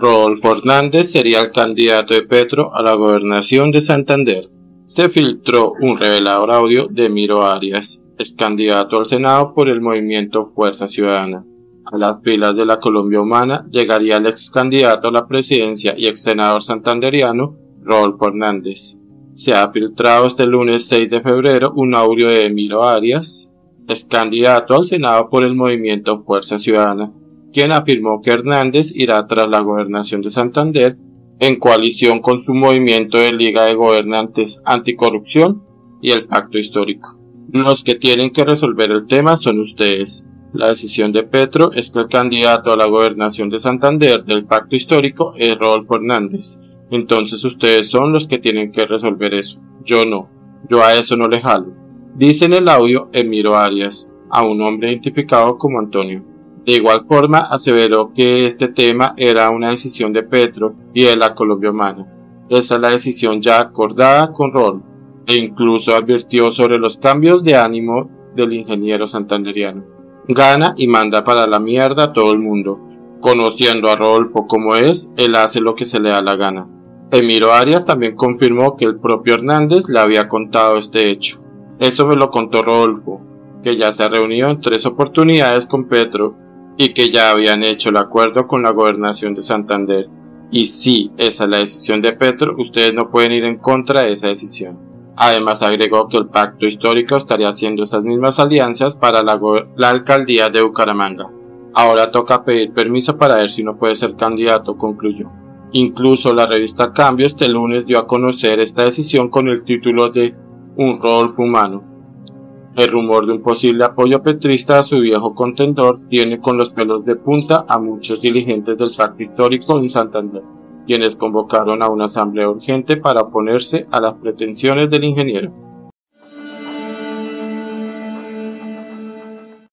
Rodolfo Hernández sería el candidato de Petro a la gobernación de Santander. Se filtró un revelador audio de Miro Arias, ex candidato al Senado por el movimiento Fuerza Ciudadana. A las filas de la Colombia Humana llegaría el ex candidato a la presidencia y ex senador santanderiano Rodolfo Hernández. Se ha filtrado este lunes 6 de febrero un audio de Emiro Arias, ex candidato al Senado por el movimiento Fuerza Ciudadana, quien afirmó que Hernández irá tras la gobernación de Santander en coalición con su movimiento de Liga de Gobernantes Anticorrupción y el Pacto Histórico. Los que tienen que resolver el tema son ustedes. La decisión de Petro es que el candidato a la gobernación de Santander del Pacto Histórico es Rodolfo Hernández. Entonces ustedes son los que tienen que resolver eso. Yo no. Yo a eso no le jalo. Dice en el audio Emiro Arias, a un hombre identificado como Antonio. De igual forma, aseveró que este tema era una decisión de Petro y de la Colombia Humana. Esa es la decisión ya acordada con Rol, e incluso advirtió sobre los cambios de ánimo del ingeniero santanderiano. Gana y manda para la mierda a todo el mundo. Conociendo a Rodolfo como es, él hace lo que se le da la gana. Emiro Arias también confirmó que el propio Hernández le había contado este hecho. Eso me lo contó Rodolfo, que ya se ha reunido en tres oportunidades con Petro y que ya habían hecho el acuerdo con la gobernación de Santander. Y si esa es la decisión de Petro, ustedes no pueden ir en contra de esa decisión. Además agregó que el pacto histórico estaría haciendo esas mismas alianzas para la, alcaldía de Bucaramanga. Ahora toca pedir permiso para ver si no puede ser candidato, concluyó. Incluso la revista Cambio este lunes dio a conocer esta decisión con el título de Un rol humano, el rumor de un posible apoyo petrista a su viejo contendor tiene con los pelos de punta a muchos dirigentes del pacto histórico en Santander, quienes convocaron a una asamblea urgente para oponerse a las pretensiones del ingeniero.